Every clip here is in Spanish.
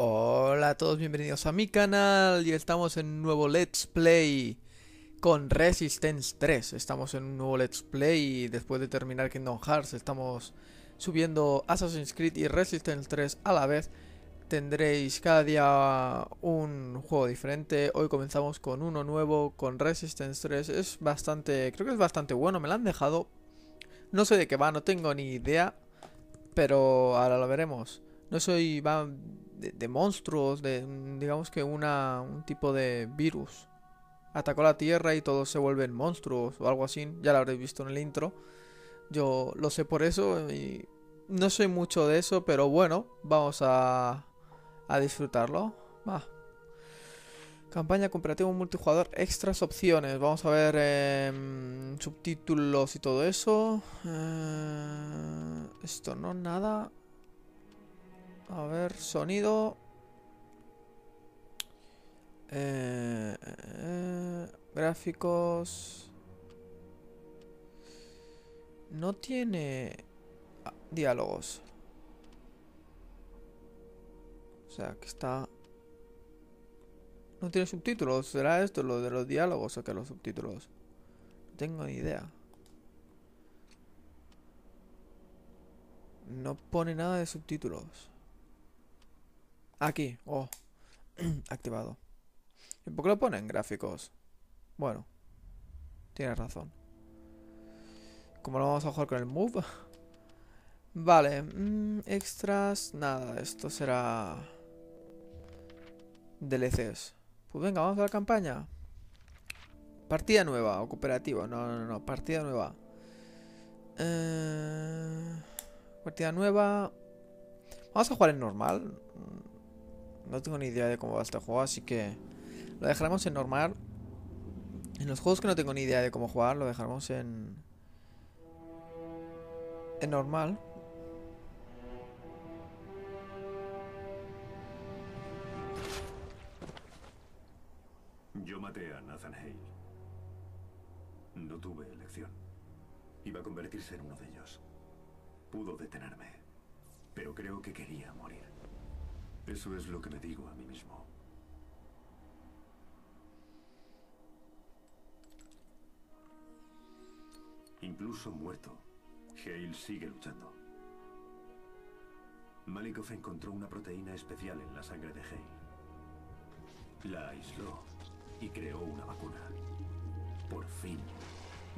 Hola a todos, bienvenidos a mi canal y estamos en un nuevo Let's Play con Resistance 3. Estamos en un nuevo Let's Play y después de terminar Kingdom Hearts estamos subiendo Assassin's Creed y Resistance 3 a la vez. Tendréis cada día un juego diferente. Hoy comenzamos con uno nuevo, con Resistance 3. Es bastante, creo que es bastante bueno, me lo han dejado. No sé de qué va, no tengo ni idea, pero ahora lo veremos. No soy, de, monstruos, de digamos que una, un tipo de virus. Atacó la Tierra y todos se vuelven monstruos o algo así. Ya lo habréis visto en el intro. Yo lo sé por eso y no sé mucho de eso, pero bueno, vamos a, a disfrutarlo. Va. Campaña cooperativa multijugador, extras opciones. Vamos a ver eh, subtítulos y todo eso. Eh, esto no, nada. A ver, sonido. Eh, eh, gráficos. No tiene ah, diálogos. O sea, que está... No tiene subtítulos. ¿Será esto lo de los diálogos o que los subtítulos? No tengo ni idea. No pone nada de subtítulos. Aquí, oh, activado. ¿Y por qué lo ponen gráficos? Bueno, tienes razón. ¿Cómo lo vamos a jugar con el move? Vale, mm, extras, nada, esto será DLCs. Pues venga, vamos a la campaña. Partida nueva o cooperativa, no, no, no, partida nueva. Eh, partida nueva. Vamos a jugar en normal. No tengo ni idea de cómo va este juego, así que lo dejaremos en normal. En los juegos que no tengo ni idea de cómo jugar, lo dejaremos en... En normal. Yo maté a Nathan Hale. No tuve elección. Iba a convertirse en uno de ellos. Pudo detenerme, pero creo que quería morir. Eso es lo que me digo a mí mismo. Incluso muerto, Hale sigue luchando. Malikov encontró una proteína especial en la sangre de Hale. La aisló y creó una vacuna. Por fin,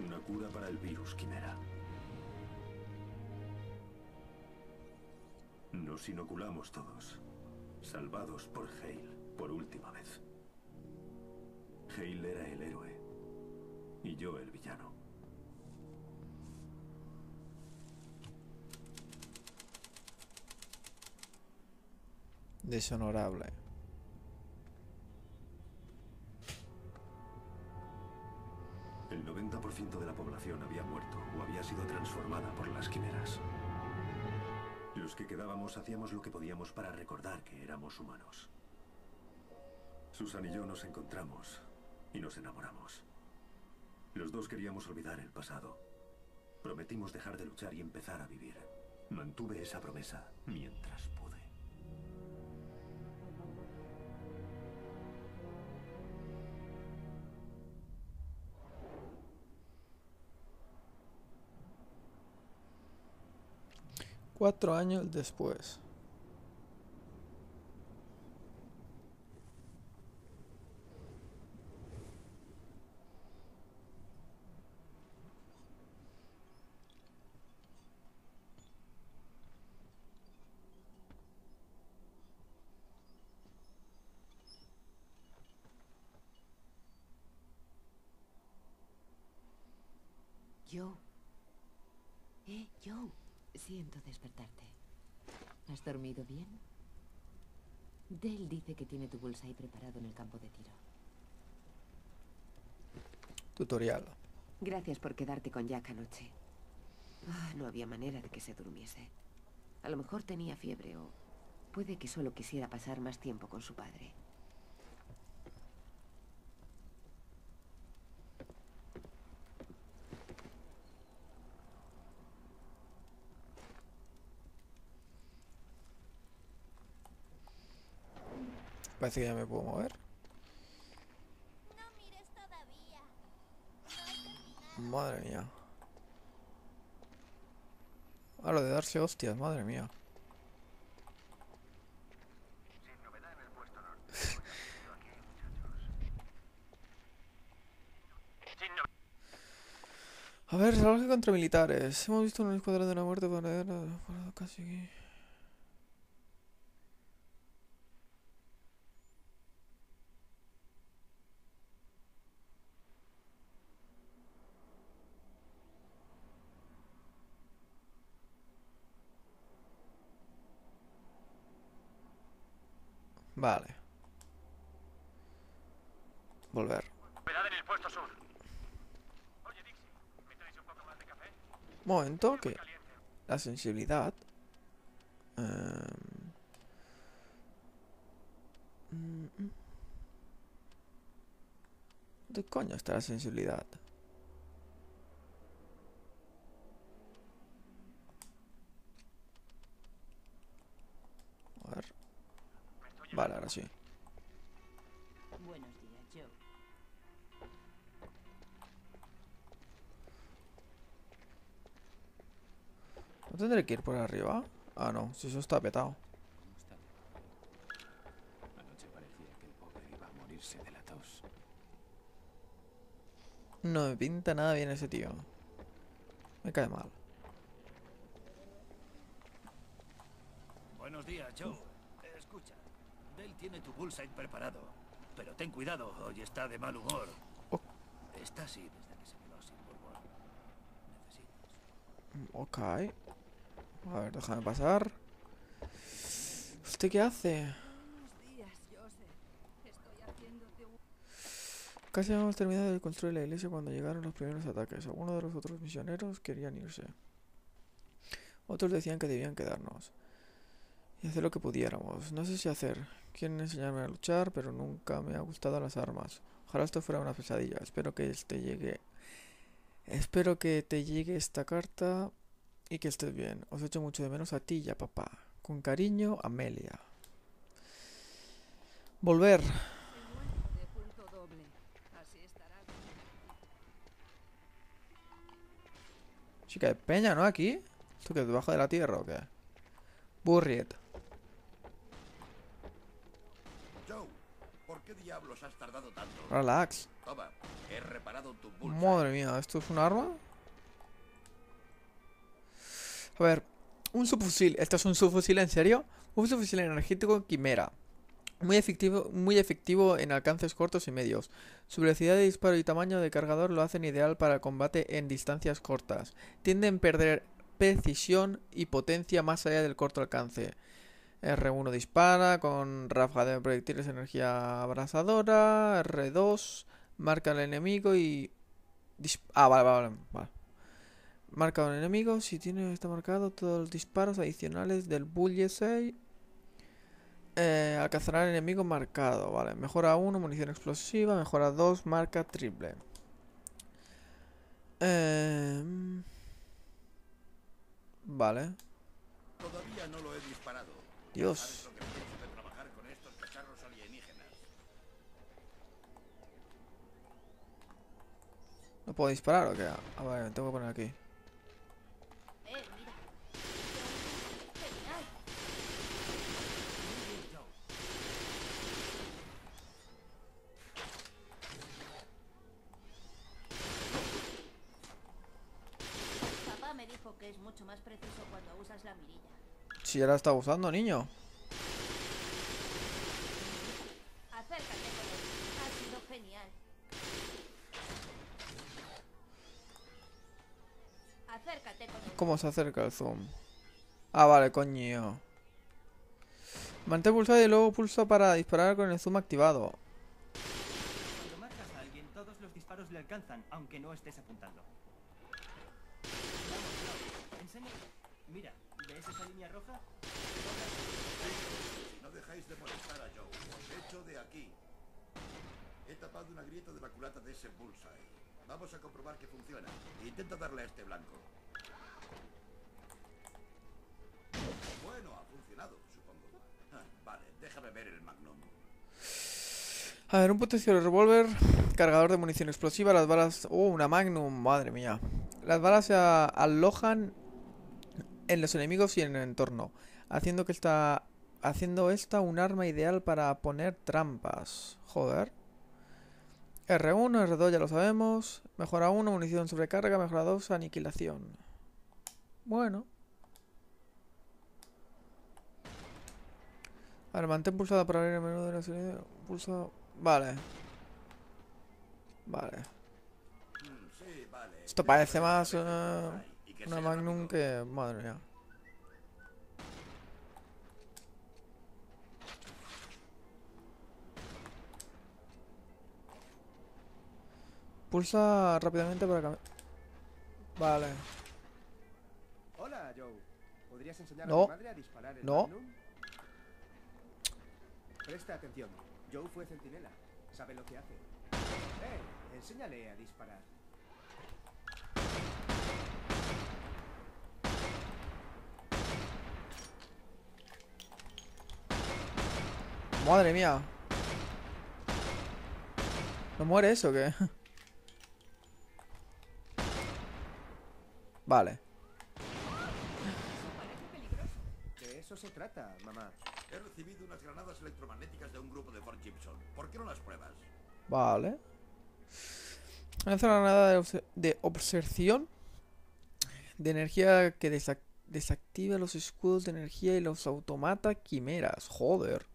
una cura para el virus quimera. Nos inoculamos todos. Salvados por Hale, por última vez. Hale era el héroe. Y yo el villano. Deshonorable. El 90% de la población había muerto o había sido transformada por las quimeras. Los que quedábamos hacíamos lo que podíamos para recordar que éramos humanos. Susan y yo nos encontramos y nos enamoramos. Los dos queríamos olvidar el pasado. Prometimos dejar de luchar y empezar a vivir. Mantuve esa promesa mientras Cuatro años después. Yo. Eh, yo. Despertarte. ¿Has dormido bien? Dale dice que tiene tu bullseye preparado en el campo de tiro. Tutorial. Gracias por quedarte con Jack anoche. Ah, no había manera de que se durmiese. A lo mejor tenía fiebre o puede que solo quisiera pasar más tiempo con su padre. Parece que ya me puedo mover. Madre mía. A lo de darse hostias, madre mía. A ver, salvaje contra militares. Hemos visto un escuadrón de la muerte para casi. Vale. Volver. Novedad en el puesto sur. Oye, Dixie, ¿me traes un poco más de café? Momento, que la sensibilidad. Mm. ¿De coño está la sensibilidad? Vale, ahora sí. Buenos días, Joe. ¿No tendré que ir por arriba? Ah, no, si eso está petado. Anoche parecía que el pobre iba a morirse de la tos. No me pinta nada bien ese tío. Me cae mal. Buenos días, Joe. Tiene tu bullseye preparado. Pero ten cuidado, hoy está de mal humor. Oh. Está así desde que se quedó sin Bourbon. Necesitas. Ok. A ver, déjame pasar. ¿Usted qué hace? Casi habíamos terminado de construir la iglesia cuando llegaron los primeros ataques. Algunos de los otros misioneros querían irse. Otros decían que debían quedarnos. Y hacer lo que pudiéramos. No sé si hacer. Quieren enseñarme a luchar, pero nunca me ha gustado las armas. Ojalá esto fuera una pesadilla. Espero que este llegue. Espero que te llegue esta carta y que estés bien. Os echo mucho de menos a ti y a papá. Con cariño, Amelia. Volver. Chica de peña, ¿no? Aquí. ¿Esto que es debajo de la tierra o qué? Burriet. Joe, ¿por qué diablos has tardado tanto? Relax. Toma, he reparado tu bullseye. Madre mía, ¿esto es un arma? A ver, un subfusil. ¿Esto es un subfusil en serio? Un subfusil energético Quimera. Muy efectivo, muy efectivo en alcances cortos y medios. Su velocidad de disparo y tamaño de cargador lo hacen ideal para el combate en distancias cortas. Tienden a perder precisión y potencia más allá del corto alcance. R1 dispara con ráfaga de proyectiles energía abrasadora. R2 marca al enemigo y... Ah, vale, vale, vale, vale. Marca al enemigo. Si tiene está marcado todos los disparos adicionales del Bullseye. Eh, alcanzará al enemigo marcado. Vale. Mejora 1, munición explosiva. Mejora 2, marca triple. Em, vale. Todavía no lo he disparado. Dios. ¿No puedo disparar o qué? Ah, vale, me tengo que poner aquí. Papá me dijo que es mucho más preciso cuando usas la mirilla. Si ya la está usando, niño. Acércate. Ha sido genial. Acércate. ¿Cómo se acerca el zoom? Ah, vale, coño. Mantén pulsado y luego pulsa para disparar con el zoom activado. Cuando marcas a alguien, todos los disparos le alcanzan, aunque no estés apuntando. Vamos, Cloud, enséñame. Mira, ¿ves esa línea roja? No dejáis de molestar a Joe, os echo de aquí. He tapado una grieta de la culata de ese bullseye. Vamos a comprobar que funciona. Intenta darle a este blanco. Bueno, ha funcionado, supongo. Ah, vale, déjame ver el magnum. A ver, un potencial revólver, cargador de munición explosiva, las balas... Oh, una Magnum, madre mía. Las balas se alojan en los enemigos y en el entorno, haciendo que esta... Haciendo esta un arma ideal para poner trampas. Joder. R1, R2 ya lo sabemos. Mejora 1, munición sobrecarga. Mejora 2, aniquilación. Bueno. A ver, mantén pulsada para abrir el menú de la serie. Pulsa. Vale. Vale. Mm, vale. Esto parece más una, una Magnum que. Madre mía. Pulsa rápidamente para cambiar. Vale. Hola, Joe. ¿Podrías enseñar No. a mi madre a disparar el No. Magnum? Presta atención. Joe fue centinela. Sabe lo que hace. Eh, enséñale a disparar. Madre mía. ¿No muere eso o qué? Vale. De eso se trata, mamá. He recibido unas granadas electromagnéticas de un grupo de Fort Gibson. ¿Por qué no las pruebas? Vale. Lanza una granada de, obse- de obserción de energía que desac- desactiva los escudos de energía y los automata quimeras. Joder.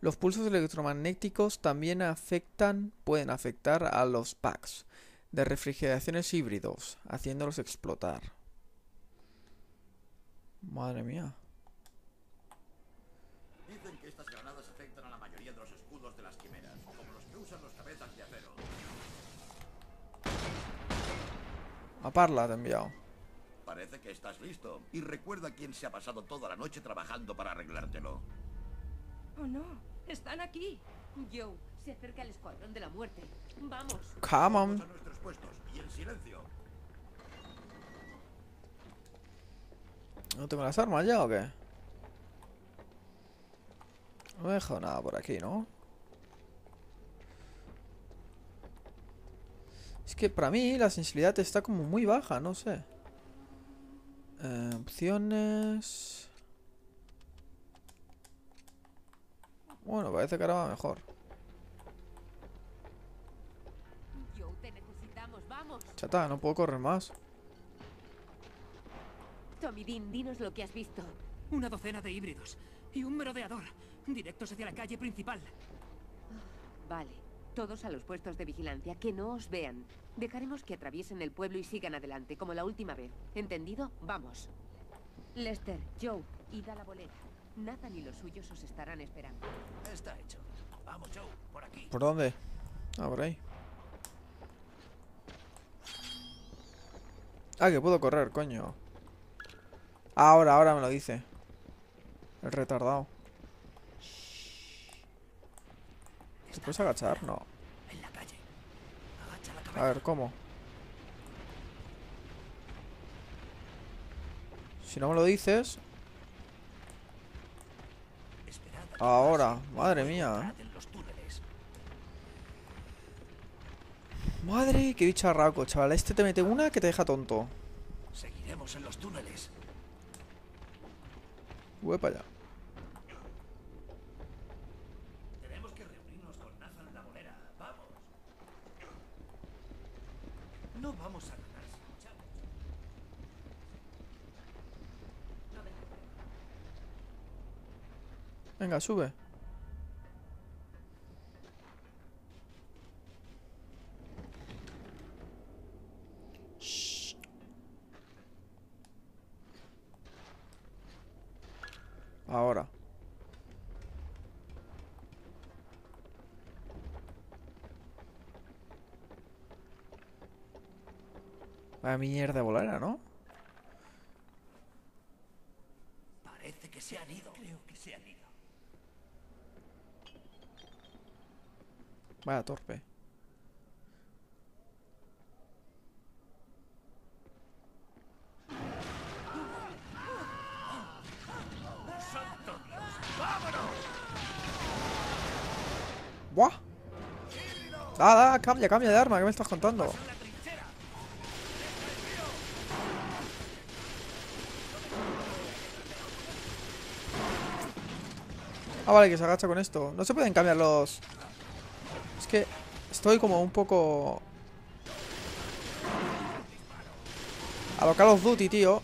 Los pulsos electromagnéticos también afectan, pueden afectar a los packs de refrigeraciones híbridos, haciéndolos explotar. Madre mía. Dicen que estas granadas afectan a la mayoría de los escudos de las quimeras, como los que usan los cabezas de acero. A parla te he enviado. Parece que estás listo. Y recuerda quién se ha pasado toda la noche trabajando para arreglártelo. Oh no, están aquí. Joe, se acerca el escuadrón de la muerte. Vamos. Come on. Vamos a nuestros puestos y en silencio. ¿No tengo las armas ya o qué? No he dejado nada por aquí, ¿no? Es que para mí la sensibilidad está como muy baja, no sé. Eh, opciones... Bueno, parece que ahora va mejor. Joe, te necesitamos. Vamos. Chata, no puedo correr más. Tommy Dean, dinos lo que has visto. Una docena de híbridos y un merodeador, directos hacia la calle principal. Vale. Todos a los puestos de vigilancia. Que no os vean. Dejaremos que atraviesen el pueblo y sigan adelante, como la última vez. ¿Entendido? Vamos. Lester, Joe, id a la bolera. Nathan y los suyos os estarán esperando. Está hecho. Vamos, Joe, por aquí. ¿Por dónde? Ah, por ahí. Ah, que puedo correr, coño. Ahora, ahora me lo dice. El retardado. ¿Te puedes agachar? No. En la calle. Agacha la cabeza. A ver, ¿cómo? Si no me lo dices... Esperad a que Ahora, madre mía. Madre, qué bicharraco, chaval. Este te mete una que te deja tonto. Seguiremos en los túneles. Voy para allá. Tenemos que reunirnos con Nathan la. Vamos. No vamos a Venga, sube. Shh. Ahora. Vaya mierda bolera, ¿no? Parece que se han ido. Creo que se han ido. Vaya torpe. Ah, ah, cambia, cambia de arma, ¿qué me estás contando? Ah, vale, que se agacha con esto. No se pueden cambiar los... Que estoy como un poco... A lo Call of Duty, tío.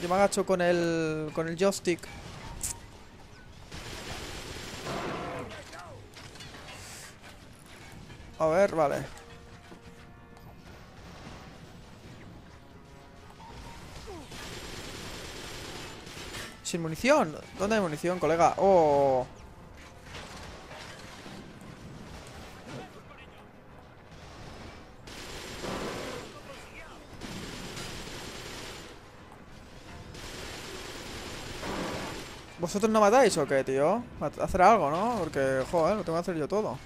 Yo me agacho con el... Con el joystick. A ver, vale. Sin munición. ¿Dónde hay munición, colega? Oh. ¿Vosotros no matáis o qué, tío? Hacer algo, ¿no? Porque, joder, lo tengo que hacer yo todo.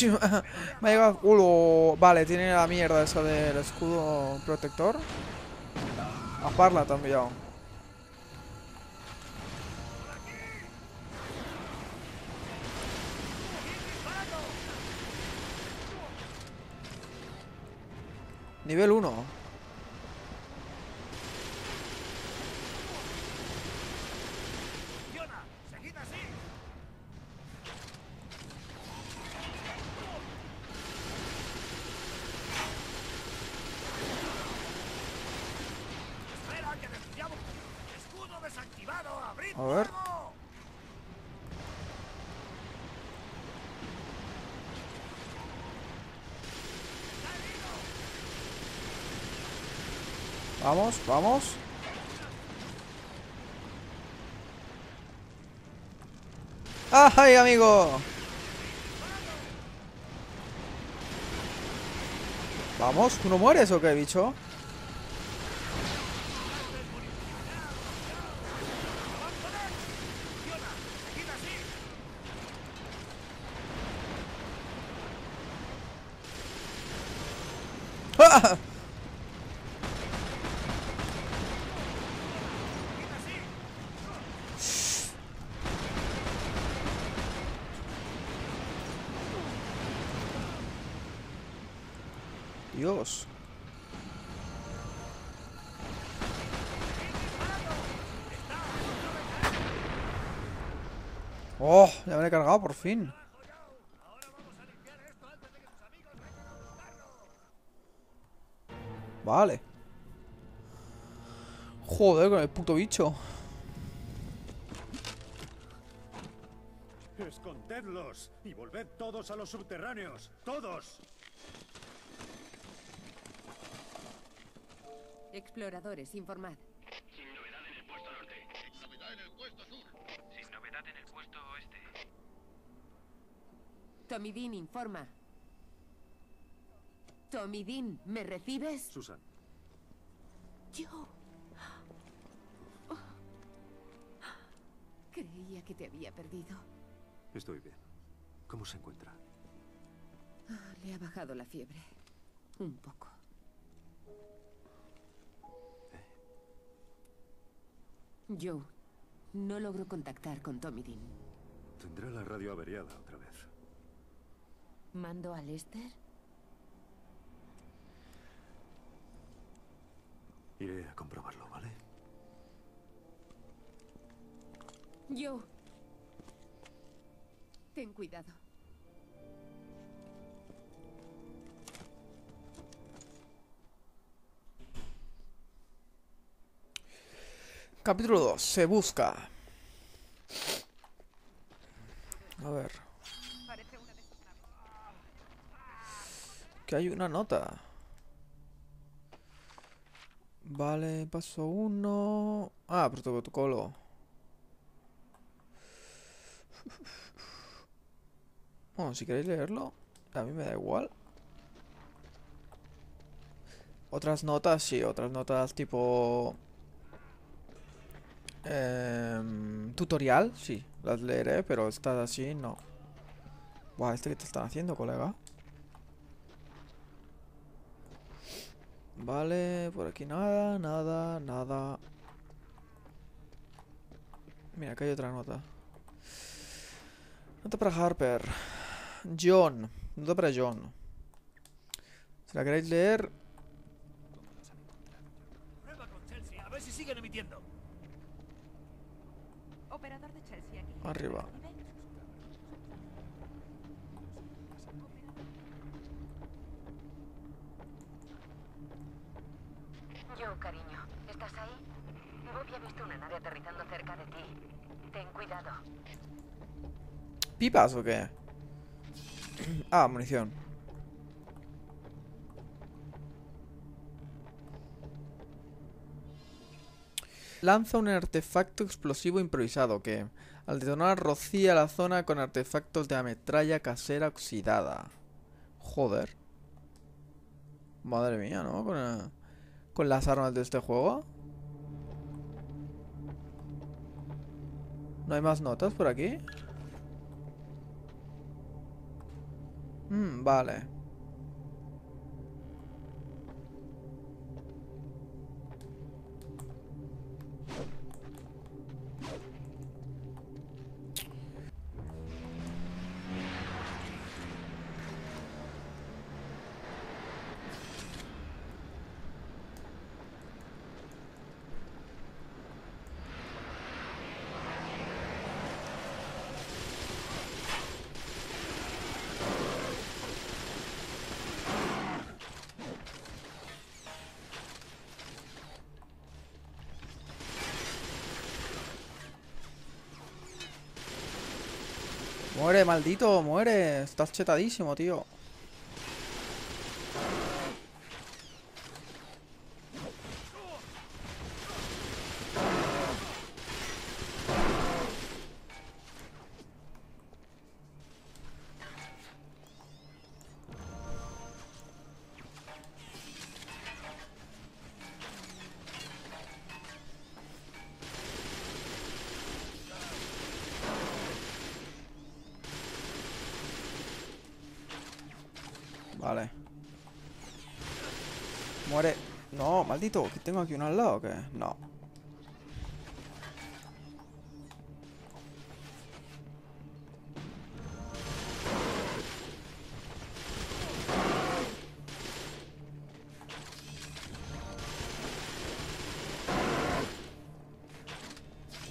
Me ha llegado culo. Vale, tiene la mierda esa del escudo protector. A parla también. Nivel 1. ¡Funciona! ¡Seguid así! ¡Espera, que desviamos! ¡Escudo desactivado! ¡Abrid A ver. fuego! Vamos, vamos. ¡Ay, amigo! Vamos, ¿tú no mueres o qué, bicho? ¡Ah! Dios. Oh, ya me lo he cargado por fin. Vale. Joder, con el puto bicho. ¡Escondedlos! ¡Y volved todos a los subterráneos! ¡Todos! Exploradores, informad. Tommy Dean, informa. Tommy Dean, ¿me recibes? Susan, Yo. Oh. Creía que te había perdido. estoy bien. ¿Cómo se encuentra? Ah, Le ha bajado la fiebre. Un poco. Joe, no logro contactar con Tommy Dean. Tendrá la radio averiada otra vez. ¿Mando a Lester? Iré a comprobarlo, ¿vale? Joe. Ten cuidado. Capítulo 2. Se busca. A ver. Hay una nota. Vale, paso uno. Ah, protocolo. Bueno, si queréis leerlo, a mí me da igual. Otras notas, sí, otras notas tipo... em, tutorial, sí, las leeré, pero estas así no. Buah, ¿este qué te están haciendo, colega? Vale, por aquí nada, nada, nada. Mira, acá hay otra nota. Nota para Harper. John. Nota para John. Si la queréis leer, Prueba con Chelsea, a ver si siguen emitiendo. Operador de Chelsea aquí. arriba. Cariño, ¿estás ahí? Visto una cerca de ti. Ten cuidado. ¿Pipas o qué? Ah, munición. Lanza un artefacto explosivo improvisado que, al detonar, rocía la zona con artefactos de ametralla casera oxidada. Joder. Madre mía, ¿no? Con, eh, con las armas de este juego. ¿No hay más notas por aquí? Mm, vale. Muere, maldito, muere. Estás chetadísimo, tío. Maldito. ¿Que tengo aquí uno al lado o qué? No.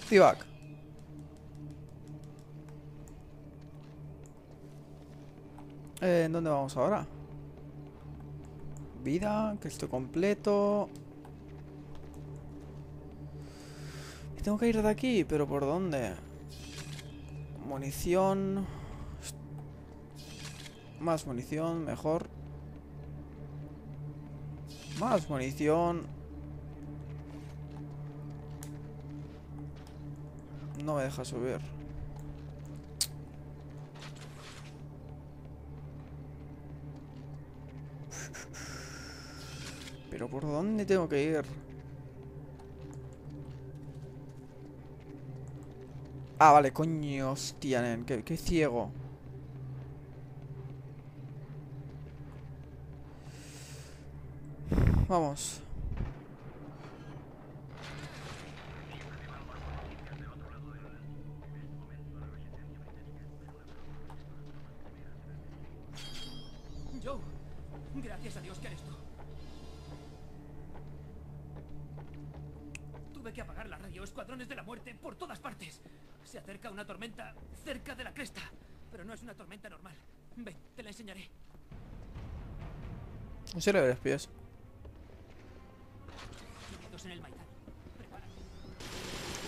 Tivac. Eh, ¿En dónde vamos ahora? Vida, que estoy completo. Y Tengo que ir de aquí, pero ¿por dónde? Munición. Más munición, mejor. Más munición. No me deja subir. Pero ¿por dónde tengo que ir? Ah, vale, coño, hostia, nen, qué, qué ciego. Vamos. En el Maidán. Prepárate.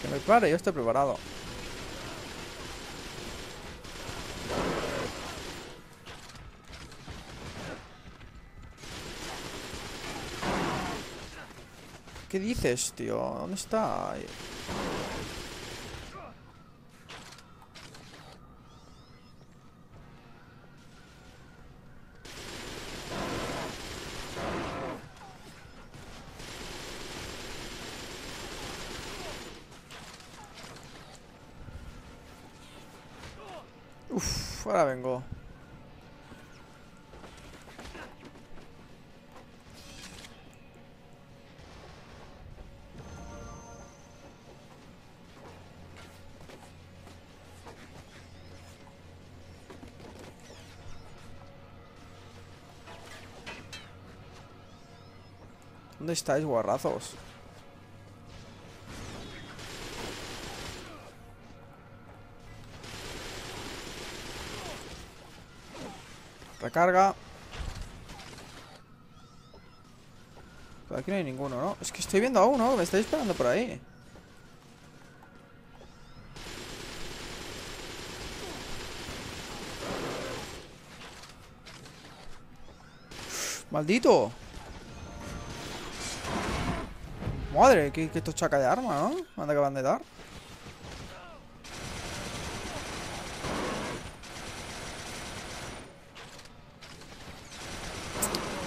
Que me pare, yo estoy preparado. ¿Qué dices, tío? ¿Dónde está? ¿Dónde estáis, guarrazos? Recarga. Aquí no hay ninguno, ¿no? Es que estoy viendo a uno, me está disparando por ahí. ¡Maldito! Madre, que, que esto es chaca de arma, ¿no? Me acaban de dar.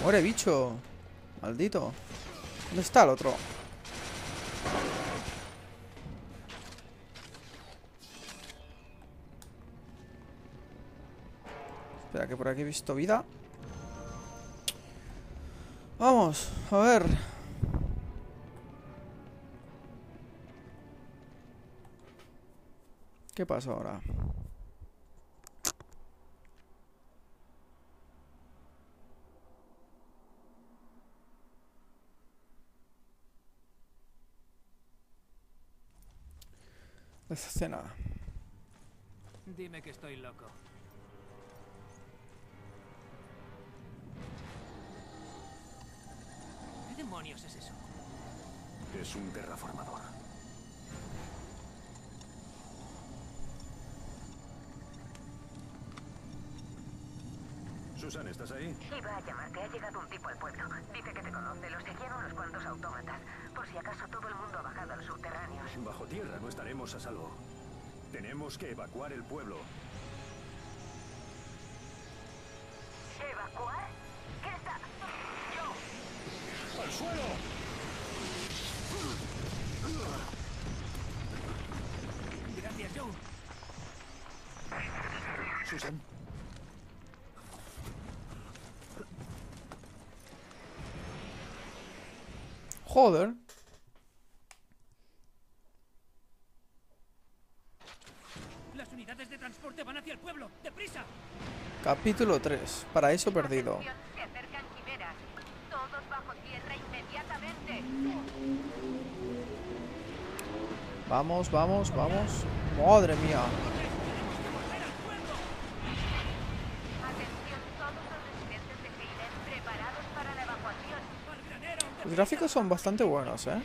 Muere, bicho. Maldito. ¿Dónde está el otro? Espera, que por aquí he visto vida. Vamos, a ver. ¿Qué pasa ahora? Escena. Dime que estoy loco. ¿Qué demonios es eso? Es un terraformador. Susan, ¿estás ahí? Iba a llamarte. Ha llegado un tipo al pueblo. Dice que te conoce. Lo seguían unos cuantos autómatas. Por si acaso todo el mundo ha bajado a los subterráneos. Bajo tierra no estaremos a salvo. Tenemos que evacuar el pueblo. ¿Evacuar? ¿Qué está...? ¡Al suelo! Gracias, Joe. Susan. Joder. Las unidades de transporte van hacia el pueblo. ¡Deprisa! Capítulo 3. Paraíso perdido. Se acercan quimeras. Todos bajo tierra inmediatamente. Vamos, vamos, vamos. Madre mía. Atención todos los residentes de Hayden preparados para la evacuación. Los gráficos son bastante buenos, ¿eh?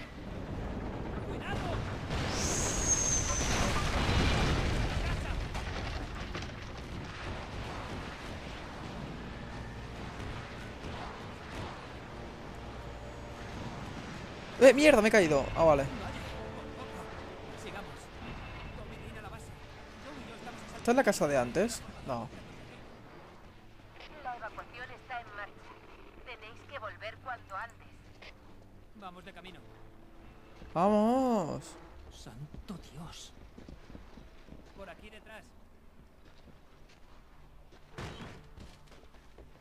¡Eh, mierda! Me he caído. Ah, vale. ¿Esta es la casa de antes? No. La evacuación está en marcha. Tenéis que volver cuanto antes. Vamos de camino. ¡Vamos! Santo Dios. Por aquí detrás.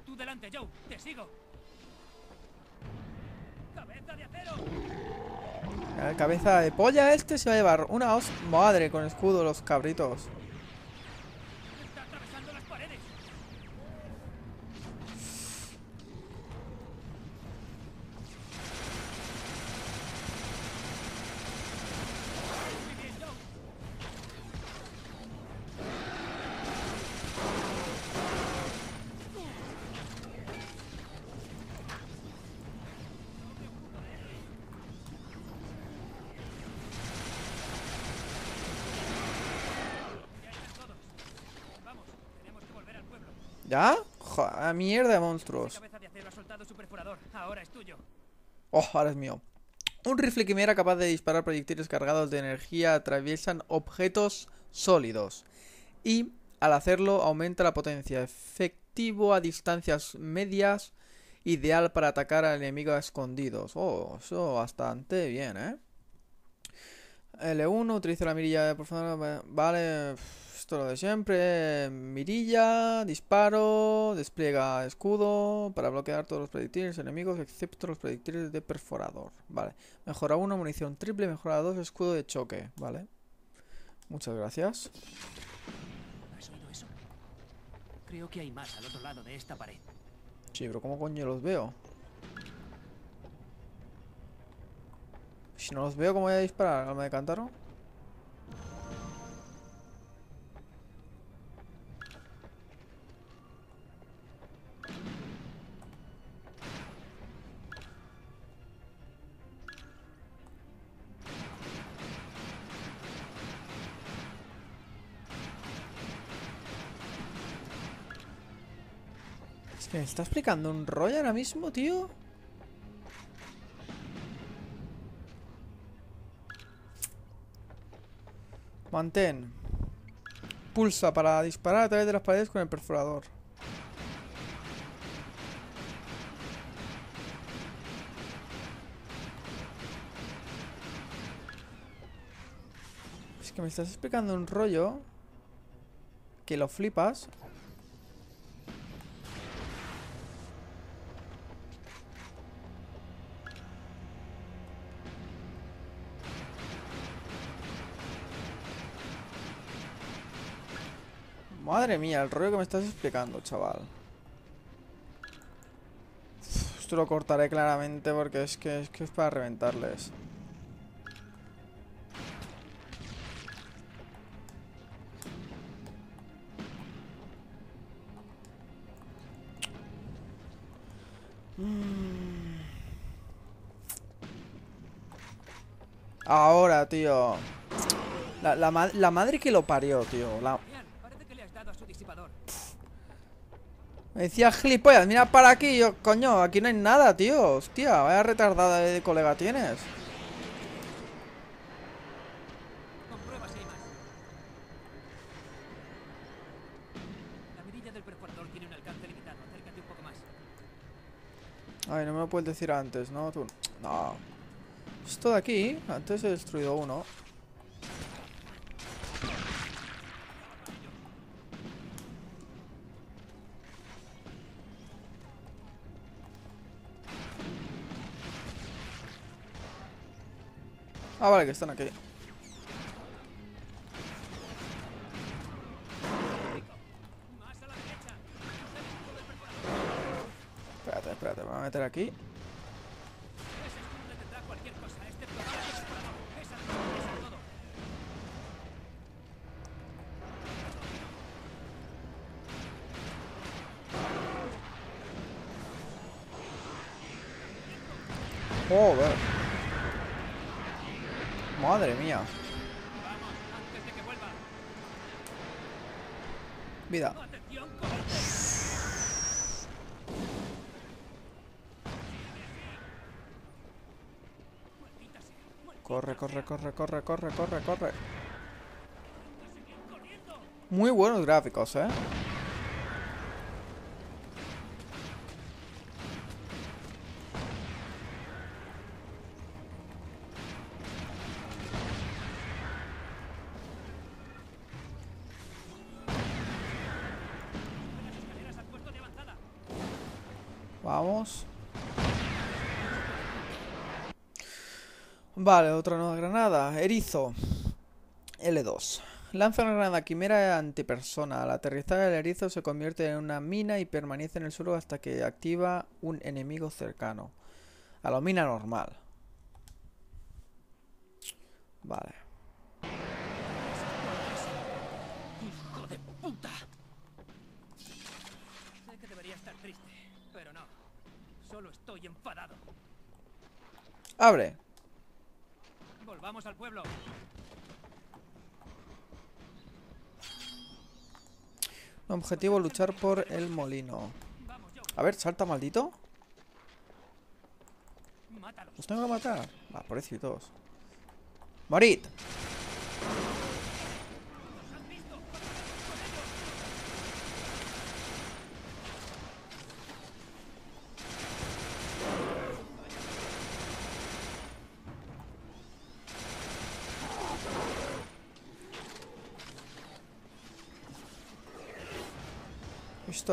Tú delante, Joe. Te sigo. ¡Cabeza de acero! La cabeza de polla este se va a llevar una os... Madre, con escudo los cabritos. Ahora es tuyo. Oh, ahora es mío. Un rifle quimera capaz de disparar proyectiles cargados de energía atraviesan objetos sólidos. Y al hacerlo aumenta la potencia. Efectivo a distancias medias. Ideal para atacar al enemigo a escondidos. Oh, eso bastante bien, ¿eh? L1, utiliza la mirilla por favor. Vale, esto lo de siempre. Mirilla, disparo, despliega escudo para bloquear todos los proyectiles enemigos excepto los proyectiles de perforador. Vale, mejora 1, munición triple, mejora 2, escudo de choque. Vale, muchas gracias. ¿Has oído eso? Creo que hay más al otro lado de esta pared. Sí, pero ¿cómo coño los veo? Si no los veo, ¿cómo voy a disparar? ¿Alma de cántaro? Está explicando un rollo ahora mismo, tío. Mantén. Pulsa para disparar a través de las paredes con el perforador. Es que me estás explicando un rollo que lo flipas. Madre mía, el rollo que me estás explicando, chaval. Esto lo cortaré claramente porque es que es, que es para reventarles. Ahora, tío. La, la la madre que lo parió, tío. La, Bien, parece que le has dado a su disipador. Me decía gilipollas, mira para aquí, yo, coño, aquí no hay nada, tío. Hostia, vaya retardada de colega tienes. Ay, no me lo puedes decir antes, ¿no? Tú... No. Esto de aquí, antes he destruido uno. Ah, vale, que están aquí. Espérate, espérate, me voy a meter aquí. Detendrá cualquier cosa, excepto balas de perforador. Esa es todo, esa es todo. Joder. Madre mía. Vida. Corre, corre, corre, corre, corre, corre, corre. Muy buenos gráficos, ¿eh? Vale, otra nueva granada. Erizo. L2. Lanza una granada quimera antipersona. Al aterrizar el erizo se convierte en una mina y permanece en el suelo hasta que activa un enemigo cercano. A la mina normal. Vale. ¡Hijo de puta! Sé que debería estar triste, pero no. Solo estoy enfadado. Abre. Volvamos al pueblo. Objetivo luchar por el molino. A ver, salta maldito. ¿Los tengo que matar? Va, pobrecitos. ¡Morid!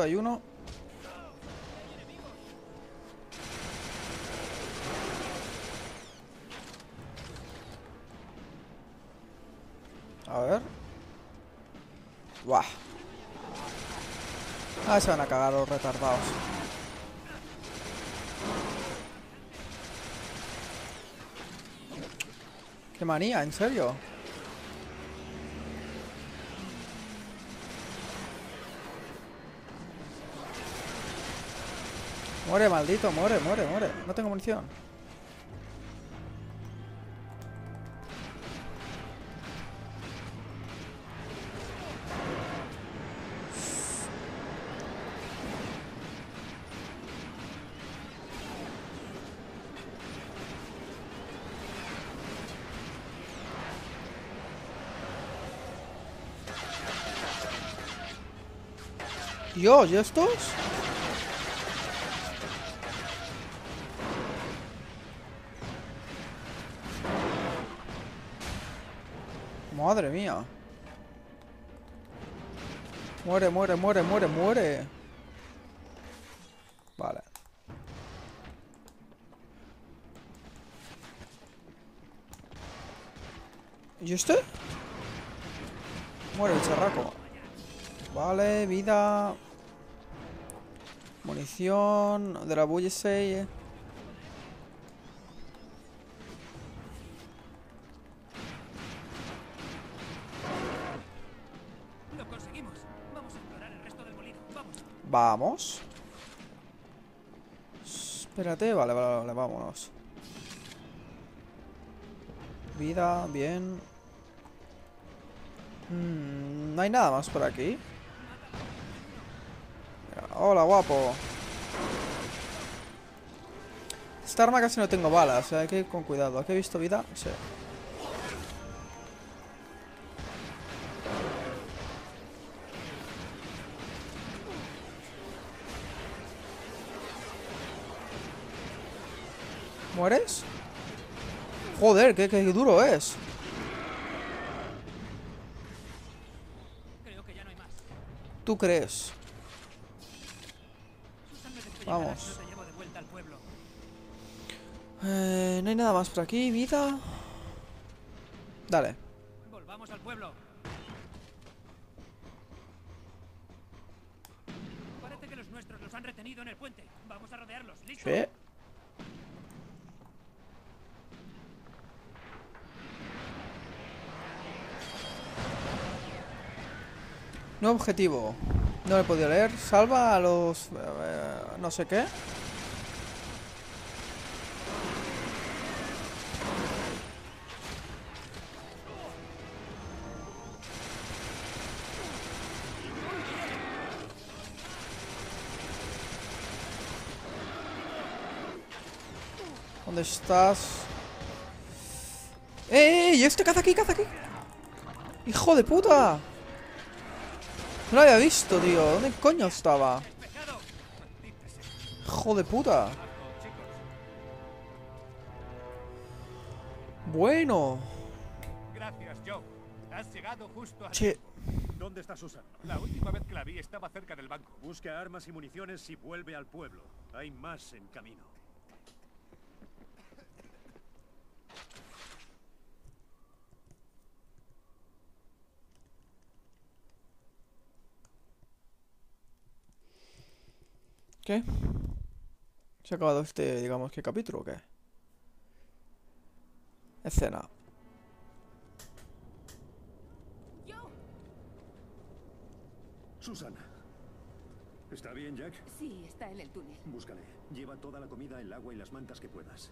Hay uno. A ver. Buah. Ah, se van a cagar los retardados. Qué manía, en serio. Muere, maldito, muere, muere, muere. No tengo munición. Dios, ¿y estos? Madre mía. Muere, muere, muere, muere, muere. Vale. ¿Y este? Muere el charraco. Vale, vida. Munición de la Bulle Vamos. Espérate, vale, vale, vale, vámonos. Vida, bien. Mm, no hay nada más por aquí. Hola, guapo. Esta arma casi no tengo balas, hay que ir con cuidado. ¿Aquí he visto vida? Sí. ¿Mueres? Joder, qué, qué duro es. Creo que ya no hay más. ¿Tú crees? Vamos. Eh, no hay nada más por aquí. Vida. Dale. Volvamos al pueblo. Parece que los nuestros los han retenido en el puente. Vamos a rodearlos. ¿Listo? Sí. Nuevo objetivo. No lo he podido leer. Salva a los... eh, no sé qué. ¿Dónde estás? ¡Eh! ¿Y este caza aquí, caza aquí? ¡Hijo de puta! No lo había visto, tío. ¿Dónde coño estaba? ¡Hijo de puta! Bueno. Gracias, Joe. Has llegado justo a... Che. ¿Dónde está Susan? La última vez que la vi estaba cerca del banco. Busca armas y municiones y vuelve al pueblo. Hay más en camino. ¿Qué? ¿Se ha acabado este, digamos, qué capítulo o qué? Escena. Susana. ¿Está bien, Jack? Sí, está en el túnel. Búscale. Lleva toda la comida, el agua y las mantas que puedas.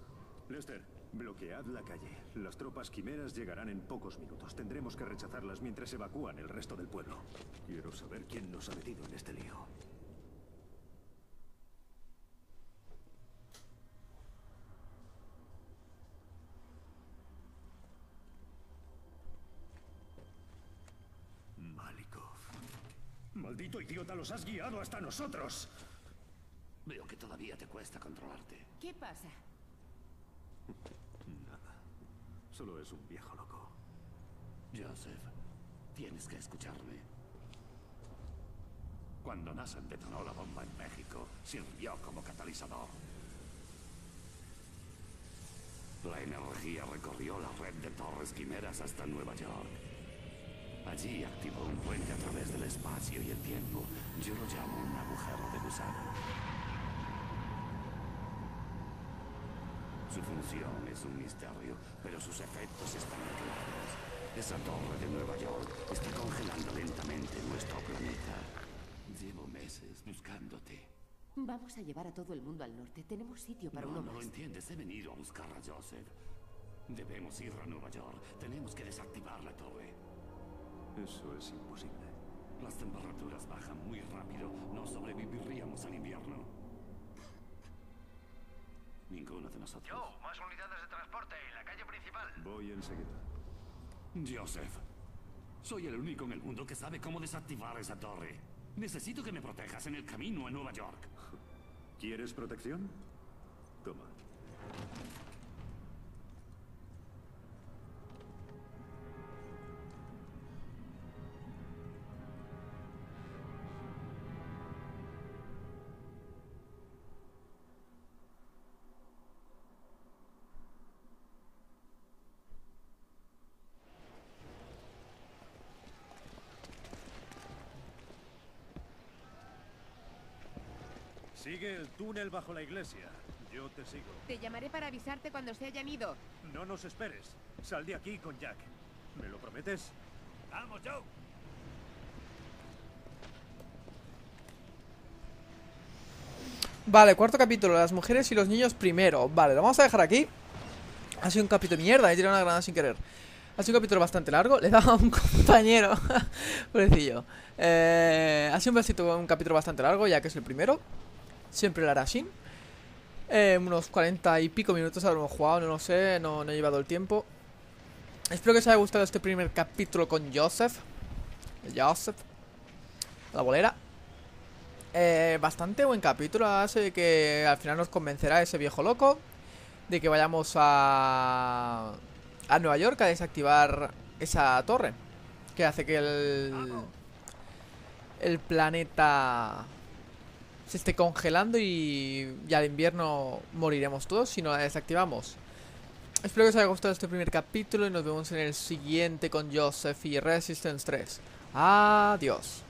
Lester, bloquead la calle. Las tropas quimeras llegarán en pocos minutos. Tendremos que rechazarlas mientras evacúan el resto del pueblo. Quiero saber quién nos ha metido en este lío. Maldito idiota, los has guiado hasta nosotros. Veo que todavía te cuesta controlarte. ¿Qué pasa? Nada. Solo es un viejo loco. Joseph, tienes que escucharme. Cuando NASA detonó la bomba en México, sirvió como catalizador. La energía recorrió la red de torres quimeras hasta Nueva York. Allí activó un puente a través del espacio y el tiempo. Yo lo llamo un agujero de gusano. Su función es un misterio, pero sus efectos están claros. Esa torre de Nueva York está congelando lentamente nuestro planeta. Llevo meses buscándote. Vamos a llevar a todo el mundo al norte. Tenemos sitio para no, uno no lo más. entiendes. He venido a buscar a Joseph. Debemos ir a Nueva York. Tenemos que desactivar la torre. Eso es imposible. Las temperaturas bajan muy rápido. No sobreviviríamos al invierno. Ninguno de nosotros. Joe, más unidades de transporte en la calle principal. Voy enseguida. Joseph, soy el único en el mundo que sabe cómo desactivar esa torre. Necesito que me protejas en el camino a Nueva York. ¿Quieres protección? Toma. Sigue el túnel bajo la iglesia. Yo te sigo. Te llamaré para avisarte cuando se hayan ido. No nos esperes. Sal de aquí con Jack. ¿Me lo prometes? ¡Vamos, Joe! Vale, cuarto capítulo, las mujeres y los niños primero. Vale, lo vamos a dejar aquí. Ha sido un capítulo mierda, he tirado una granada sin querer. Ha sido un capítulo bastante largo. Le he dado a un compañero. Pobrecillo. Eh, ha sido un, besito- un capítulo bastante largo, ya que es el primero. Siempre hará así. Eh, unos 40 y pico minutos habremos jugado, no lo sé, no, no he llevado el tiempo. Espero que os haya gustado este primer capítulo con Joseph. Joseph. La bolera. Eh, bastante buen capítulo, hace que al final nos convencerá ese viejo loco de que vayamos a, a Nueva York a desactivar esa torre que hace que el, el planeta se esté congelando y, y al invierno moriremos todos si no la desactivamos. Espero que os haya gustado este primer capítulo y nos vemos en el siguiente con Joseph y Resistance 3. Adiós.